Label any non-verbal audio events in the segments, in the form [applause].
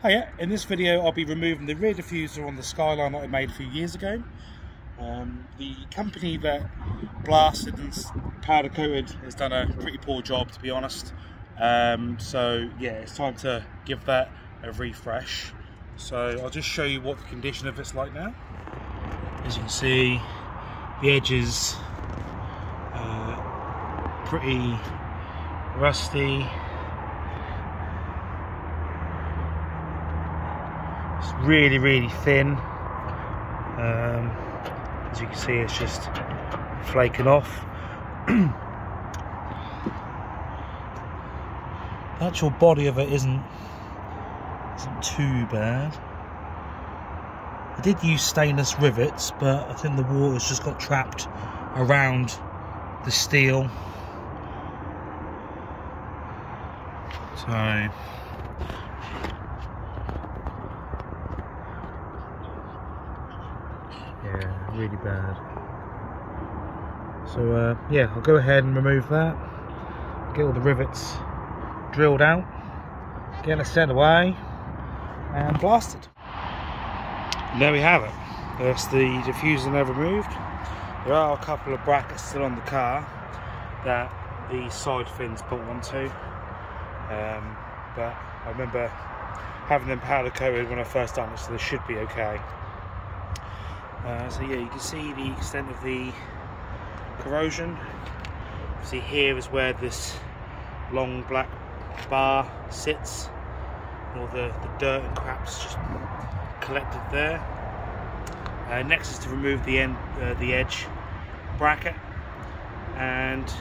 Hiya, in this video I'll be removing the rear diffuser on the Skyline that I made a few years ago. Um, the company that blasted and powder coated has done a pretty poor job to be honest. Um, so yeah, it's time to give that a refresh. So I'll just show you what the condition of it's like now. As you can see, the edges uh, pretty rusty really, really thin. Um, as you can see, it's just flaking off. [clears throat] the actual body of it isn't isn't too bad. I did use stainless rivets, but I think the water's just got trapped around the steel. So Yeah, really bad. So uh, yeah, I'll go ahead and remove that. Get all the rivets drilled out, get it set away, and blasted. And there we have it. That's the diffuser now removed. There are a couple of brackets still on the car that the side fins put onto. Um, but I remember having them powder coated when I first done it, so they should be okay. Uh, so yeah, you can see the extent of the corrosion. See here is where this long black bar sits. All the, the dirt and crap's just collected there. Uh, next is to remove the end, uh, the edge bracket and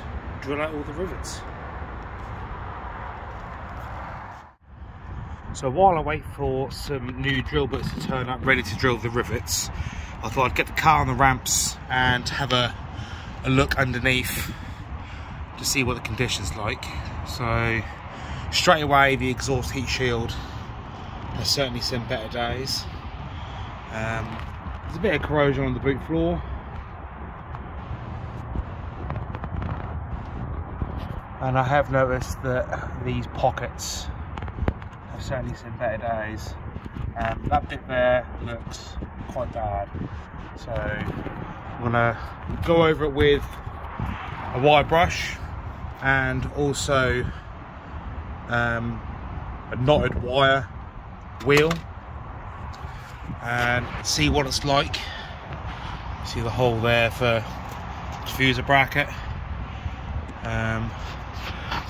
drill out all the rivets. So while I wait for some new drill bits to turn up ready to drill the rivets, I thought I'd get the car on the ramps and have a, a look underneath to see what the condition's like. So straight away the exhaust heat shield has certainly seen better days. Um, there's a bit of corrosion on the boot floor. And I have noticed that these pockets have certainly seen better days. Um, that bit there looks quite bad. So I'm gonna go over it with a wire brush and also um, a knotted wire wheel and see what it's like. See the hole there for diffuser bracket. Um,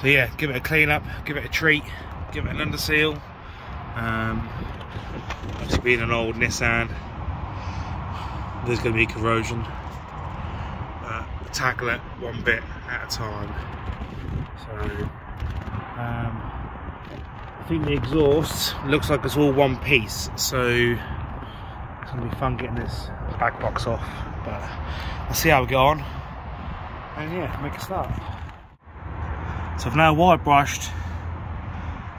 so yeah, give it a clean up, give it a treat, give it an under seal. Um, obviously being an old Nissan, there's going to be corrosion. But tackle it one bit at a time. So, um, I think the exhaust looks like it's all one piece. So it's going to be fun getting this back box off. But I'll see how we go on. And yeah, make a start. So I've now wire brushed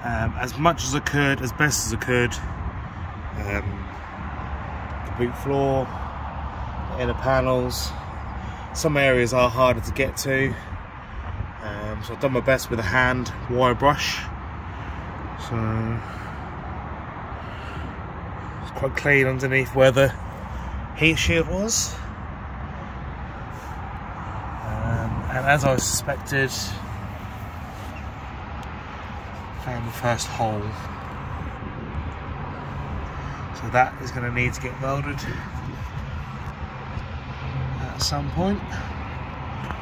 um, as much as I could, as best as I could. Um, the boot floor, inner panels. Some areas are harder to get to. Um, so I've done my best with a hand wire brush. So it's quite clean underneath where the heat shield was. Um, and as I suspected, found the first hole. So that is going to need to get welded at some point.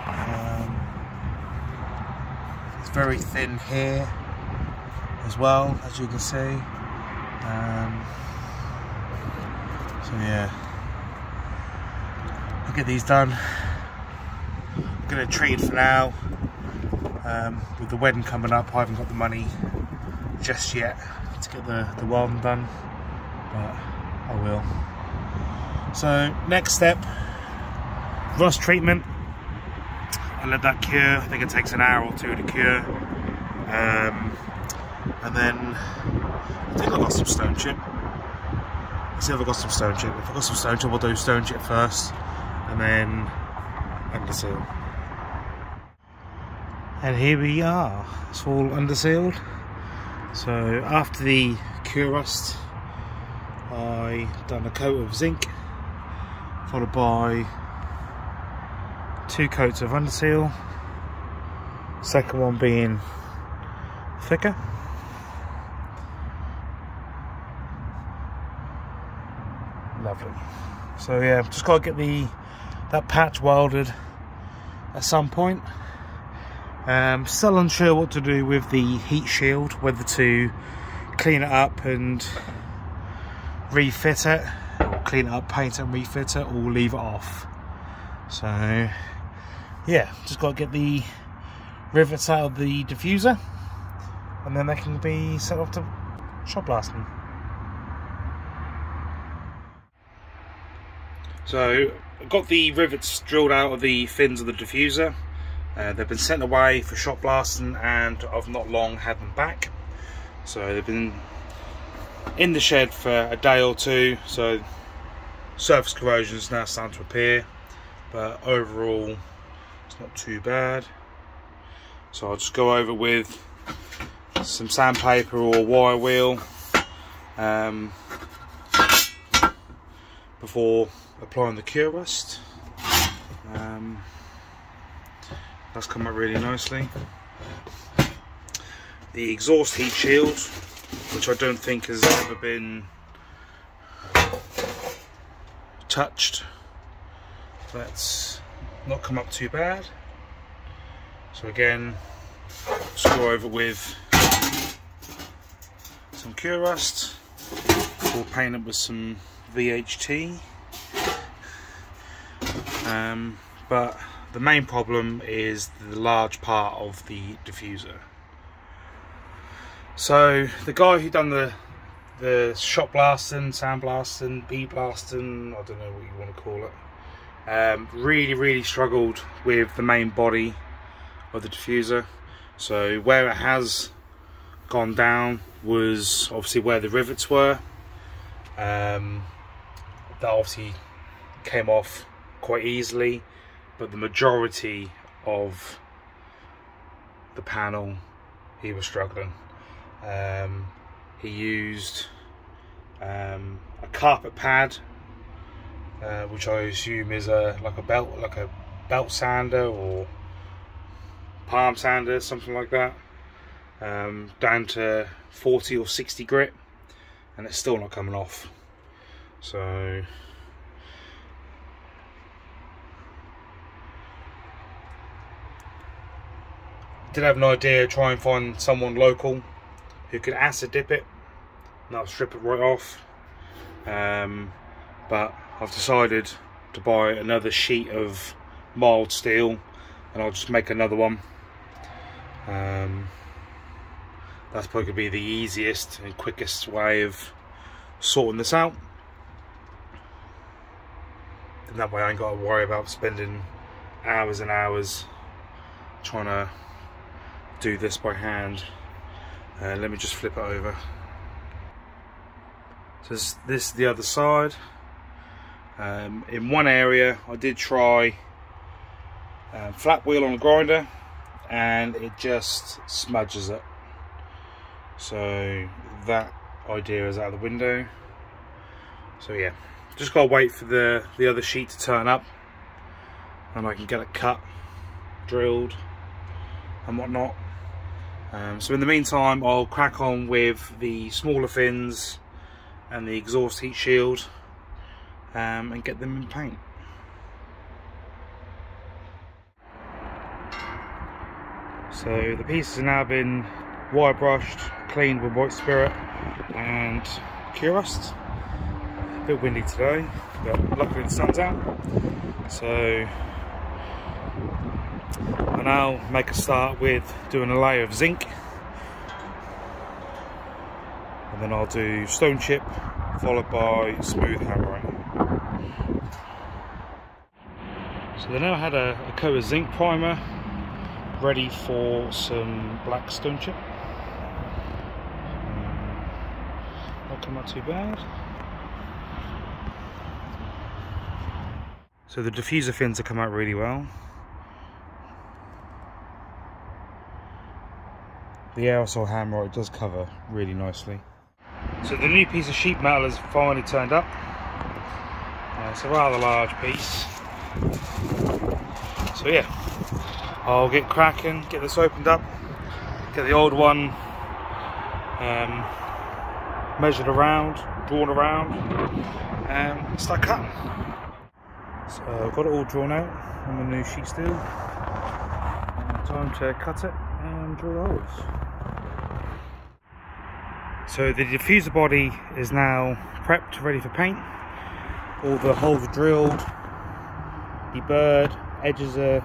Um, it's very thin here as well, as you can see. Um, so yeah, I'll get these done. I'm to treat for now. Um, with the wedding coming up, I haven't got the money just yet to get the, the welding done, but I will. So next step, rust treatment. I let that cure, I think it takes an hour or two to cure. Um, and then, I think I got some stone chip. Let's see if I got some stone chip. If I got some stone chip, we'll do stone chip first, and then under seal. And here we are, it's all under sealed. So after the Kurust. I done a coat of zinc, followed by two coats of underseal. Second one being thicker. Lovely. So yeah, just got to get the that patch welded at some point. Um, still unsure what to do with the heat shield, whether to clean it up and refit it, clean it up, paint it and refit it, or leave it off. So yeah, just got to get the rivets out of the diffuser and then they can be sent off to shot blasting. So I've got the rivets drilled out of the fins of the diffuser. Uh, they've been sent away for shot blasting and I've not long had them back. So they've been in the shed for a day or two. So surface corrosion is now starting to appear. But overall, not too bad. So I'll just go over with some sandpaper or wire wheel um, before applying the Kurust. Um, that's come out really nicely. The exhaust heat shield, which I don't think has ever been touched. That's not come up too bad. So again, go over with some Kurust. We'll paint it with some VHT. Um, but the main problem is the large part of the diffuser. So the guy who done the the shot blasting, sand blasting, bee blasting, I don't know what you want to call it, um, really really struggled with the main body of the diffuser. So where it has gone down was obviously where the rivets were. Um, that obviously came off quite easily, but the majority of the panel he was struggling. Um, he used um, a carpet pad, uh, which I assume is a like a belt, like a belt sander or palm sander, something like that, um, down to 40 or 60 grit, and it's still not coming off. So did have an idea try and find someone local who could acid dip it. And I'll strip it right off. Um, but I've decided to buy another sheet of mild steel and I'll just make another one um, that's probably going to be the easiest and quickest way of sorting this out and that way I ain't got to worry about spending hours and hours trying to do this by hand. Uh, let me just flip it over. So this, this is the other side. Um, in one area I did try uh, flat wheel on a grinder and it just smudges it. So that idea is out of the window. So yeah, just gotta wait for the, the other sheet to turn up and I can get it cut, drilled and whatnot. Um, so in the meantime, I'll crack on with the smaller fins and the exhaust heat shield um, and get them in paint. So the pieces have now been wire brushed, cleaned with white spirit and Kurust. A bit windy today, but luckily the sun's out. So I now make a start with doing a layer of zinc and then I'll do stone chip followed by smooth Hammerite. So they now had a, a coat of zinc primer ready for some black stone chip. Um, not come out too bad. So the diffuser fins have come out really well. The aerosol Hammerite does cover really nicely. So the new piece of sheet metal has finally turned up. Uh, it's a rather large piece. So yeah, I'll get cracking, get this opened up, get the old one um, measured around, drawn around, and start cutting. So I've got it all drawn out on the new sheet steel. time to cut it and drill the holes. So the diffuser body is now prepped, ready for paint. All the holes drilled, deburred, edges are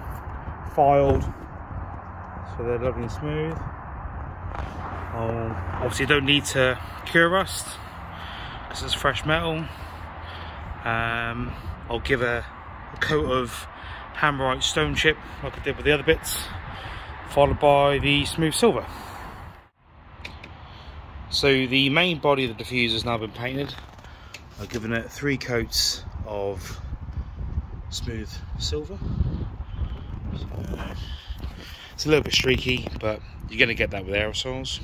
filed, so they're lovely and smooth. Oh, obviously don't need to cure rust, because it's fresh metal. Um, I'll give a, a coat of hammerite stone chip, like I did with the other bits, followed by the smooth silver. So the main body of the diffuser has now been painted. I've given it three coats of smooth silver. It's a little bit streaky, but you're going to get that with aerosols.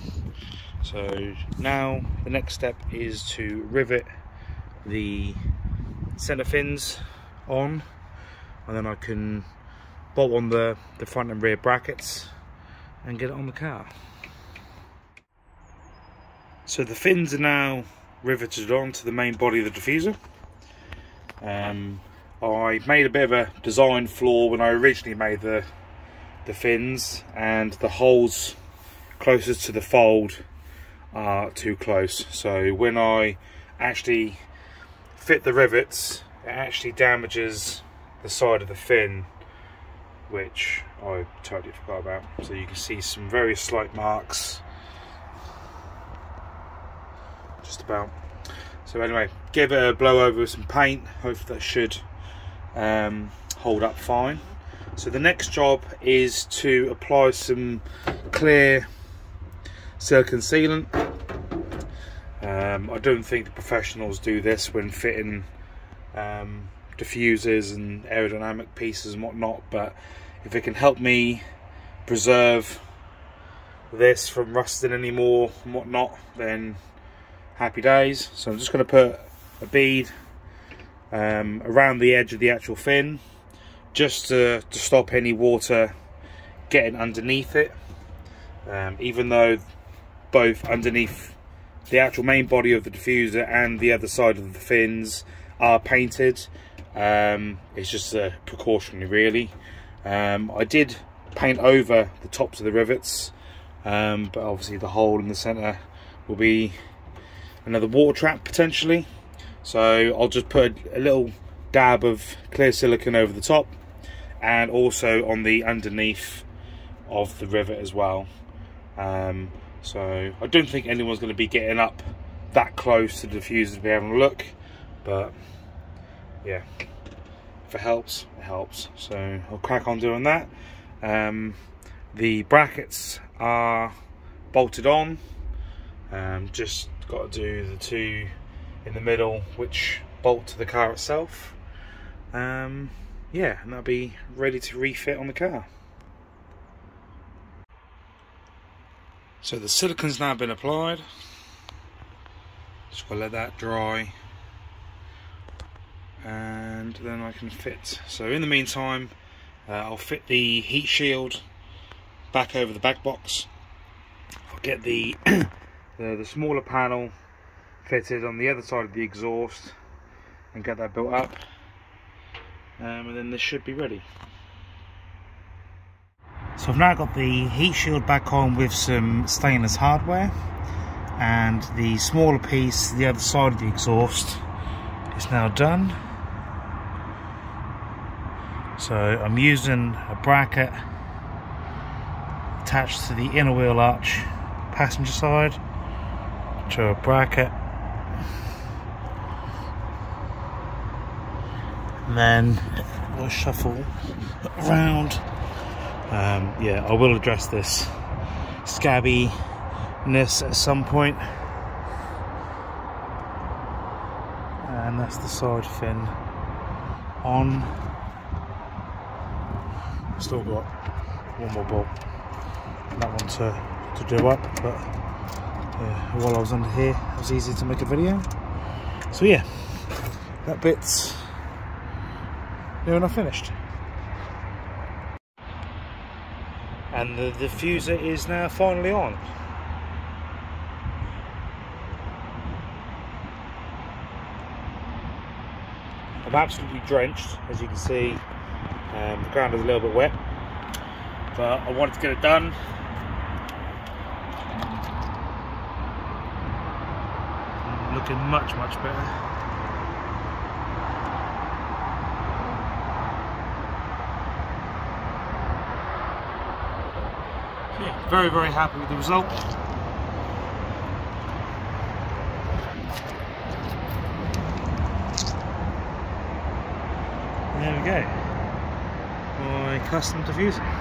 So now the next step is to rivet the center fins on and then I can bolt on the, the front and rear brackets and get it on the car. So the fins are now riveted onto the main body of the diffuser. Um, I made a bit of a design flaw when I originally made the the fins and the holes closest to the fold are too close so when I actually fit the rivets it actually damages the side of the fin which I totally forgot about so you can see some very slight marks just about. So anyway give it a blow over with some paint. Hopefully that should um, hold up fine. So the next job is to apply some clear silicon sealant. Um, I don't think the professionals do this when fitting um, diffusers and aerodynamic pieces and whatnot but if it can help me preserve this from rusting anymore and whatnot then happy days. So I'm just going to put a bead um, around the edge of the actual fin just to, to stop any water getting underneath it. Um, even though both underneath the actual main body of the diffuser and the other side of the fins are painted um, it's just a precautionary really. Um, I did paint over the tops of the rivets um, but obviously the hole in the center will be another water trap potentially so I'll just put a little dab of clear silicone over the top and also on the underneath of the rivet as well. Um, so I don't think anyone's going to be getting up that close to the diffuser to be having a look, but yeah, if it helps, it helps. So I'll crack on doing that. Um, the brackets are bolted on, um, just got to do the two in the middle which bolt to the car itself. Um, yeah, and that'll be ready to refit on the car. So the silicon's now been applied. Just gotta let that dry. And then I can fit. So in the meantime, uh, I'll fit the heat shield back over the back box. I'll get the, [clears throat] the, the smaller panel fitted on the other side of the exhaust and get that built up um, and then this should be ready. So I've now got the heat shield back on with some stainless hardware and the smaller piece, the other side of the exhaust is now done. So I'm using a bracket attached to the inner wheel arch passenger side to a bracket and then we'll shuffle around. Um, yeah, I will address this scabbiness at some point. And that's the side fin on. Still got one more bolt, that one to, to do up, but uh, while I was under here it was easy to make a video. So yeah that bit's near enough finished. And the diffuser is now finally on. I'm absolutely drenched as you can see. Um, the ground is a little bit wet but I wanted to get it done looking much much better. Yeah, very very happy with the result. There we go. My custom diffuser